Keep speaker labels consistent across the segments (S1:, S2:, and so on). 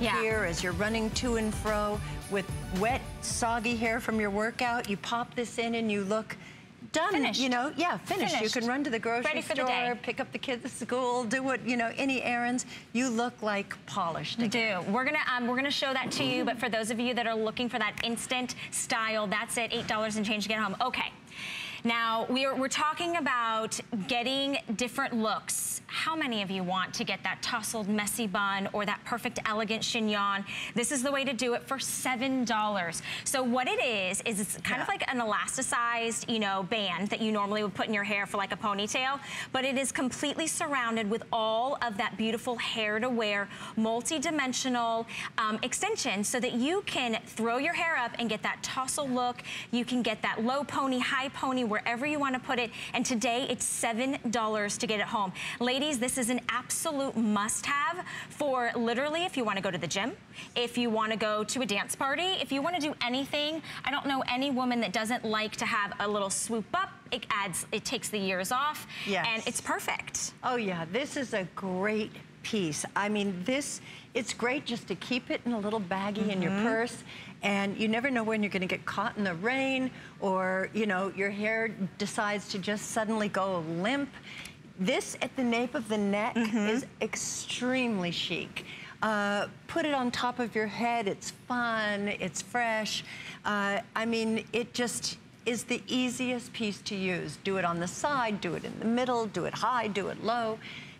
S1: yeah.
S2: here as you're running to and fro with wet, soggy hair from your workout. You pop this in and you look done.
S1: Finished.
S2: You know, yeah, finished.
S1: Finished.
S2: You can run to the grocery
S1: Ready for
S2: store, pick up the kids at school, do what, you know, any errands. You look like polished again.
S1: do. We're gonna um, we're gonna show that to you, but for those of you that are looking for that instant style, that's it, eight dollars and change to get home. Okay. Now we're we're talking about getting different looks. How many of you want to get that tousled messy bun or that perfect elegant chignon? This is the way to do it for seven dollars. So what it is is it's kind of like an elasticized, you know, band that you normally would put in your hair for like a ponytail, but it is completely surrounded with all of that beautiful hair to wear, multi-dimensional um, extension so that you can throw your hair up and get that tousle look. You can get that low pony, high pony, wherever you want to put it. And today it's $7 to get it home. Ladies, this is an absolute must-have for literally if you want to go to the gym, if you want to go to a dance party, if you want to do anything. I don't know any woman that doesn't like to have a little swoop up. It adds, it takes the years off.
S2: Yes.
S1: And it's perfect.
S2: Oh yeah, this is a great piece. I mean, this, it's great just to keep it in a little baggie in your
S1: Mm-hmm.
S2: purse and you never know when you're gonna get caught in the rain or, you know, your hair decides to just suddenly go limp. This at the nape of the neck
S1: Mm-hmm.
S2: is extremely chic. Uh, put it on top of your head, it's fun, it's fresh. Uh, I mean, it just is the easiest piece to use. Do it on the side, do it in the middle, do it high, do it low.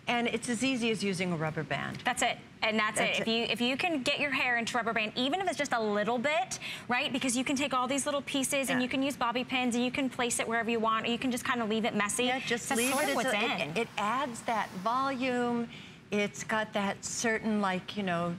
S2: And it's as easy as using a rubber band.
S1: That's it. And that's,
S2: That's
S1: it. If you if you can get your hair into rubber band, even if it's just a little bit, right? Because you can take all these little pieces and you can use bobby pins and you can place it wherever you want, or you can just kind of leave it messy.
S2: Yeah, just
S1: That's
S2: leave
S1: sort
S2: it.
S1: of what's
S2: a-
S1: in.
S2: it, it adds that volume. It's got that certain, like, you know,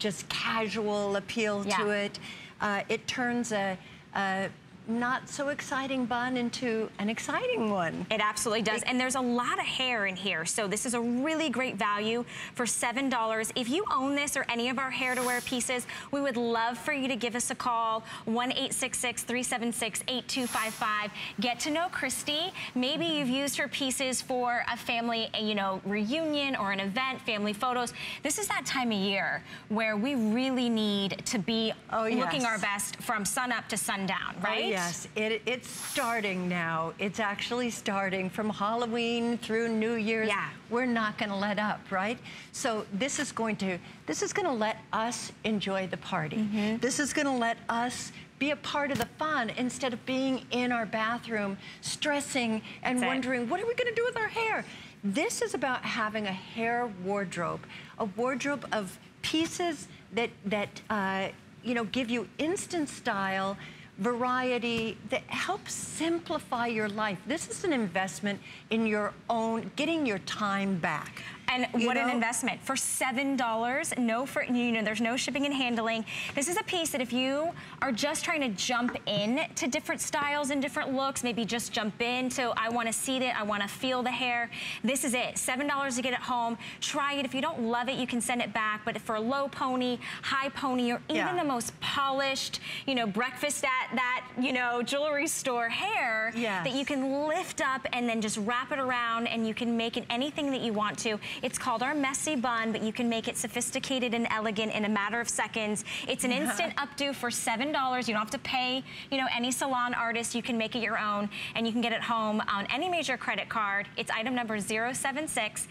S2: just casual appeal
S1: Yeah.
S2: to it. Uh, it turns a, a not so exciting bun into an exciting one.
S1: It absolutely does. And there's a lot of hair in here. So this is a really great value for $7. If you own this or any of our hair to wear pieces, we would love for you to give us a call, 1-866-376-8255. Get to know Christie. Maybe you've used her pieces for a family, you know, reunion or an event, family photos. This is that time of year where we really need to be
S2: Oh,
S1: looking
S2: yes.
S1: our best from sun up to sundown, right?
S2: Oh, yes, it, it's starting now. It's actually starting from Halloween through New Year's.
S1: Yeah.
S2: We're not going to let up, right? So this is going to this is going to let us enjoy the party.
S1: Mm-hmm.
S2: This is going to let us be a part of the fun instead of being in our bathroom stressing and
S1: That's it.
S2: wondering what are we going to do with our hair. This is about having a hair wardrobe, a wardrobe of pieces that that uh, you know give you instant style variety that helps simplify your life. This is an investment in your own, getting your time back.
S1: And
S2: You
S1: what an investment. For $7, no for, you know, there's no shipping and handling. This is a piece that if you are just trying to jump in to different styles and different looks, maybe just jump in to, I wanna see it, I wanna feel the hair, this is it. $7 to get it home. Try it. If you don't love it, you can send it back. But for a low pony, high pony, or even
S2: Yeah.
S1: the most polished, you know, breakfast at that, you know, jewelry store hair,
S2: Yes.
S1: that you can lift up and then just wrap it around and you can make it anything that you want to. It's called our messy bun, but you can make it sophisticated and elegant in a matter of seconds. It's an instant updo for $7. You don't have to pay, you know, any salon artist. You can make it your own and you can get it home on any major credit card. It's item number 076.